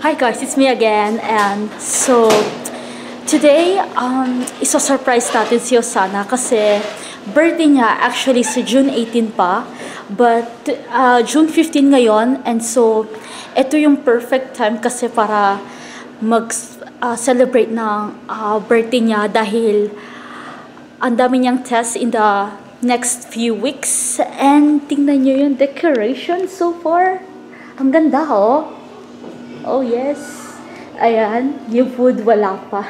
Hi guys, it's me again. And so today um, is a surprise natin si Osana kasi birthday niya actually sa June 18 pa. But uh, June 15 ngayon. And so ito yung perfect time kasi para mag uh, ng uh, birthday niya dahil ang dami niyang tests in the next few weeks. And tingnan niyo yung decoration so far. Ang ganda oh Oh, yes. Ayan, yung food wala pa.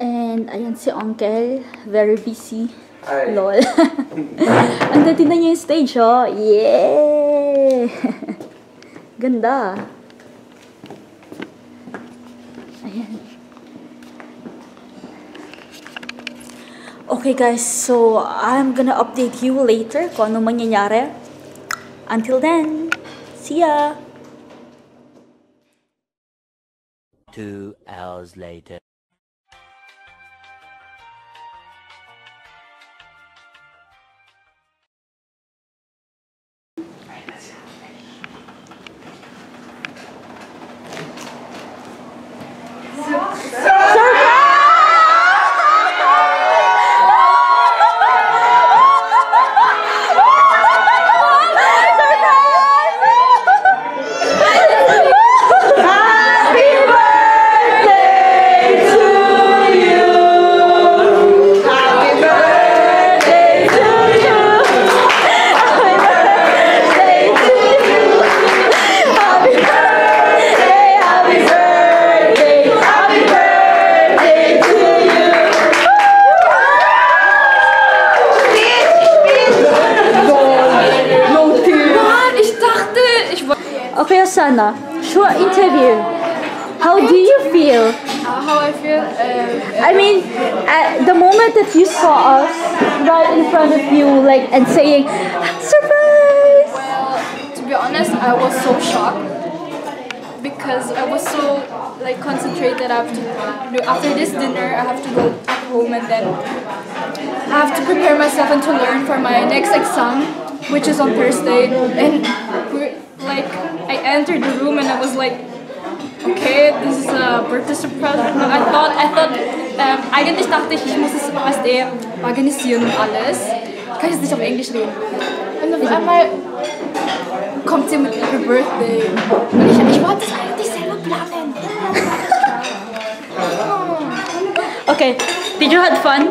And ayan si Uncle, very busy. Hi. Lol. Ang na niya yung stage, oh. Yeah! Ganda. Okay guys, so I'm gonna update you later kung ano mangyayari. Until then, see ya! Two hours later. Osana, short interview. How do you feel? How I feel? Um, I mean, at the moment that you saw us right in front of you, like, and saying, surprise! well, to be honest, I was so shocked because I was so like concentrated. I have to after this dinner. I have to go home and then I have to prepare myself and to learn for my next exam, which is on Thursday. And like, I entered the room and I was like. Okay, this is a birthday surprise. I thought, I thought, ähm, eigentlich dachte ich, ich muss es erst eh organisieren und alles. Ich kann jetzt nicht auf Englisch reden. Und auf einmal kommt sie mit ihrer Birthday. Und ich, ich wollte es eigentlich selber planen. Okay, did you have fun?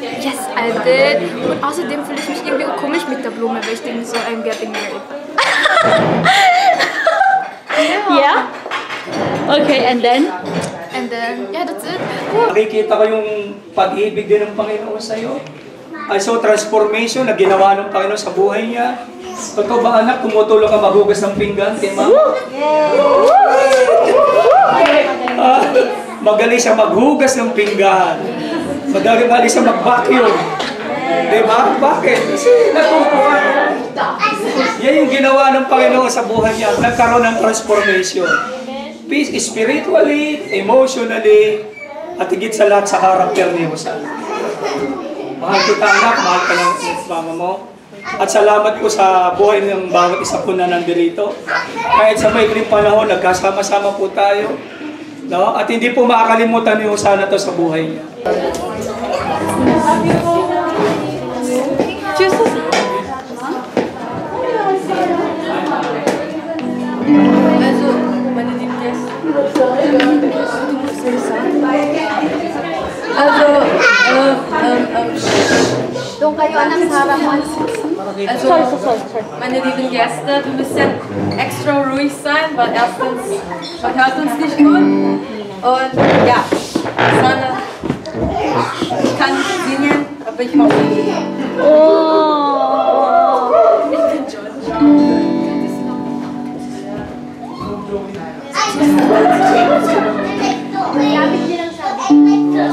Yes, I did. Und außerdem fühle ich mich irgendwie komisch mit der Blume, weil ich denke so, I'm getting married. Yeah? Okay, and then? And then, yeah, that's it. Nakikita ko yung pag-ibig din ng Panginoon sa iyo. I saw transformation na ginawa ng Panginoon sa buhay niya. Totoo ba anak, tumutulong ka maghugas ng pinggan kay mama? Ah, magaling siya maghugas ng pinggan. Magaling siya mag-vacuum. Di ba? Bakit? Kasi natutuwa. Yan yung ginawa ng Panginoon sa buhay niya. Nagkaroon ng transformation. Peace spiritually, emotionally, at higit sa lahat sa karakter ni Jose. Mahal kita anak, mahal ka ng mama mo. At salamat po sa buhay ng bawat isa po na nandito. Kahit sa maikling panahon, nagkasama-sama po tayo. No? At hindi po makakalimutan ni Jose na to sa buhay niya. Also, Also, ähm, ähm, ähm, harapan. also, meine lieben Gäste, wir müssen extra ruhig sein, weil erstens, man hört uns nicht gut. Und ja, Sonne, ich kann nicht singen, aber ich mache Oh! Gamit niyo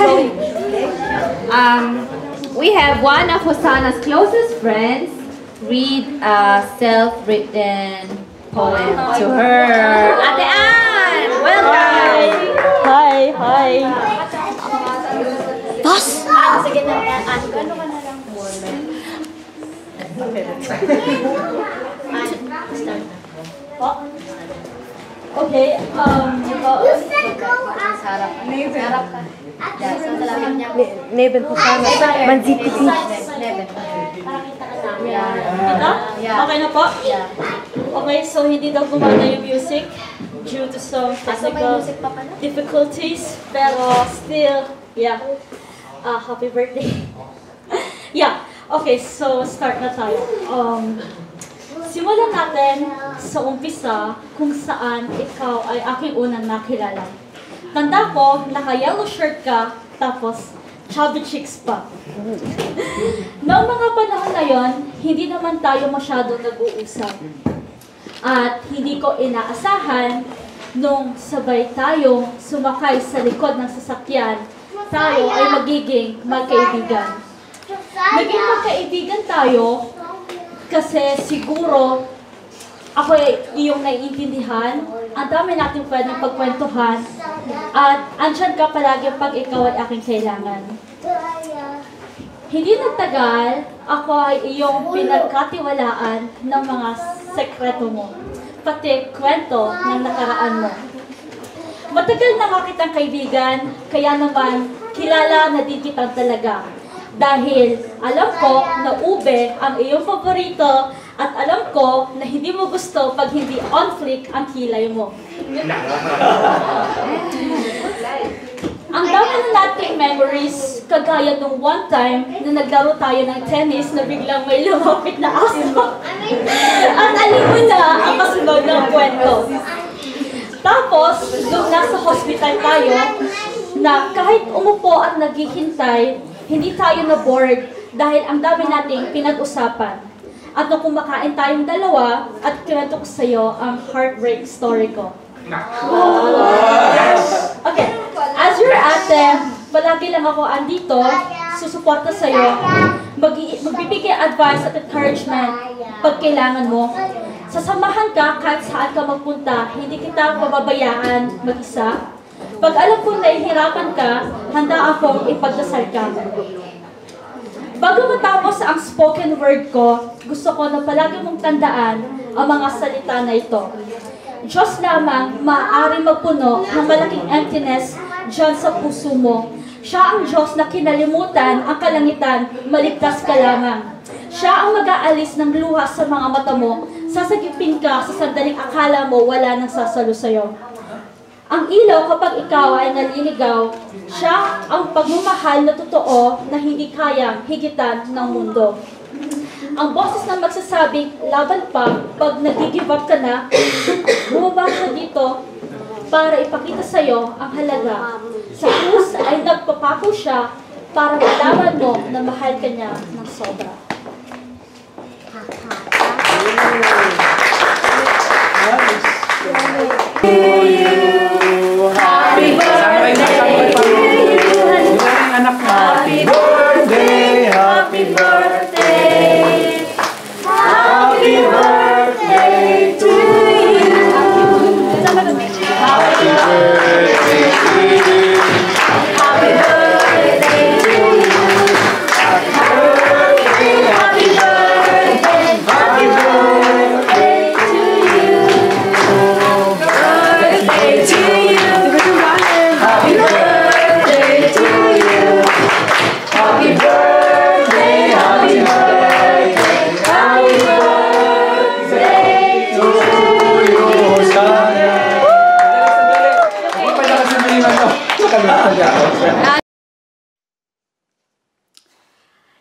um, we have one of Hosanna's closest friends read a self-written poem to her. Ate Ann, welcome! Hi, hi. Boss! Okay. Um, Sarap ka. Sarap ka. Yes, ang salamat niya. Neben Hosanna. Man sieht dich nicht. Neven. Ito? Okay na po? Yeah. Okay, so hindi daw gumana yung music due to some pa pala. difficulties, pero still, yeah. Ah, happy birthday. yeah, okay, so start na tayo. Um, simulan natin sa umpisa kung saan ikaw ay aking unang nakilala. Tanda ko, naka-yellow shirt ka, tapos chubby chicks pa. Noong mga panahon na yon, hindi naman tayo masyado nag-uusap. At hindi ko inaasahan nung sabay tayong sumakay sa likod ng sasakyan, tayo ay magiging magkaibigan. Naging magkaibigan tayo kasi siguro ako iyong naiintindihan, ang dami natin pwedeng pagkwentuhan, at andyan ka palagi pag ikaw ay aking kailangan. Hindi nagtagal, ako ay iyong pinagkatiwalaan ng mga sekreto mo, pati kwento ng nakaraan mo. Matagal na nga kitang kaibigan, kaya naman kilala na din kita talaga. Dahil alam ko na ube ang iyong paborito at alam ko na hindi mo gusto pag hindi on flick ang kilay mo. Ang dami na nating memories, kagaya nung one time na naglaro tayo ng tennis na biglang may lumapit na aso. At alam mo na ang kasunod ng kwento. Tapos, nung nasa hospital tayo, na kahit umupo at naghihintay, hindi tayo na bored dahil ang dami nating pinag-usapan. At nung kumakain tayong dalawa, at kinento ko sa'yo ang heartbreak story ko. Okay, as your ate, palagi lang ako andito, susuporta sa'yo, mag magbibigay advice at encouragement pag kailangan mo. Sasamahan ka kahit saan ka magpunta, hindi kita pababayaan mag-isa. Pag alam kong nahihirapan ka, handa akong ipagdasal ka. Bago matapos ang spoken word ko, gusto ko na palagi mong tandaan ang mga salita na ito. Diyos lamang maaari magpuno ng malaking emptiness dyan sa puso mo. Siya ang Diyos na kinalimutan ang kalangitan, maligtas ka lamang. Siya ang mag-aalis ng luha sa mga mata mo, sasagipin ka sa sandaling akala mo wala nang sasalo sa'yo. Ang ilaw kapag ikaw ay naliligaw, siya ang pagmamahal na totoo na hindi kayang higitan ng mundo. Ang boses na magsasabing laban pa pag nag-give up ka na, bumaba siya dito para ipakita sa iyo ang halaga. Sa krus ay nagpapako siya para malaman mo na mahal ka niya ng sobra. Sangay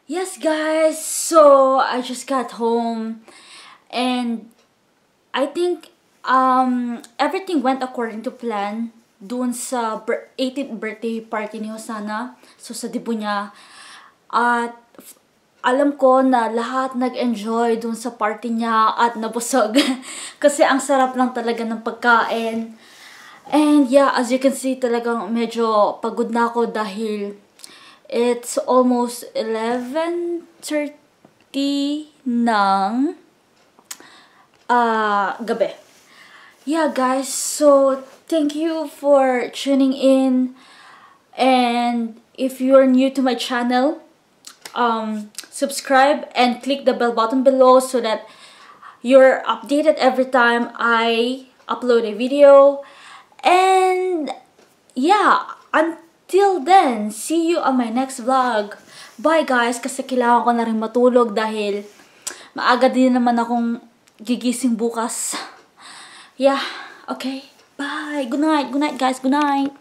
Yes, guys. So I just got home, and I think um everything went according to plan. Doon sa bir- 18th birthday party ni Hosanna. So sa dibo niya. At alam ko na lahat nag-enjoy doon sa party niya at nabusog. Kasi ang sarap lang talaga ng pagkain. And yeah, as you can see, talagang medyo pagod na ako dahil It's almost 11.30 ng ah gabi. Yeah, guys. So, thank you for tuning in. And if you're new to my channel, um, subscribe and click the bell button below so that you're updated every time I upload a video. And yeah, until then, see you on my next vlog. Bye guys, kasi kailangan ko na rin matulog dahil maaga din naman akong gigising bukas. Yeah, okay. Bye. Good night. Good night guys. Good night.